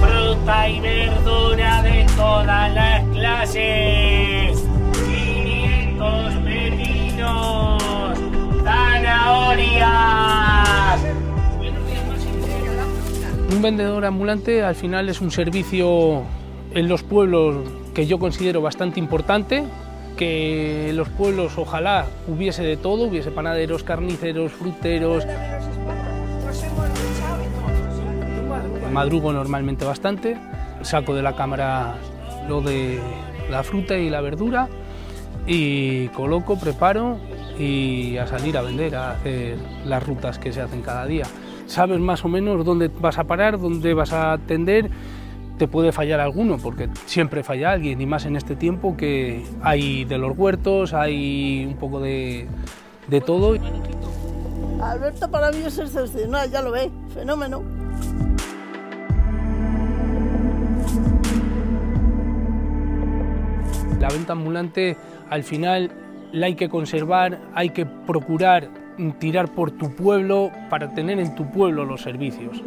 Fruta y verdura de todas las clases. 500 pepinos, zanahorias. Un vendedor ambulante al final es un servicio en los pueblos que yo considero bastante importante, que los pueblos ojalá hubiese de todo, hubiese panaderos, carniceros, fruteros. Madrugo normalmente bastante, saco de la cámara lo de la fruta y la verdura y coloco, preparo y a salir a vender, a hacer las rutas que se hacen cada día. Sabes más o menos dónde vas a parar, dónde vas a atender, te puede fallar alguno, porque siempre falla alguien, y más en este tiempo que hay de los huertos, hay un poco de, de todo. Alberto para mí es excepcional, ya lo ve, fenómeno. La venta ambulante al final la hay que conservar, hay que procurar tirar por tu pueblo para tener en tu pueblo los servicios.